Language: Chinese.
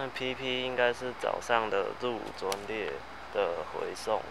那 pp 应该是早上的入伍专列的回送。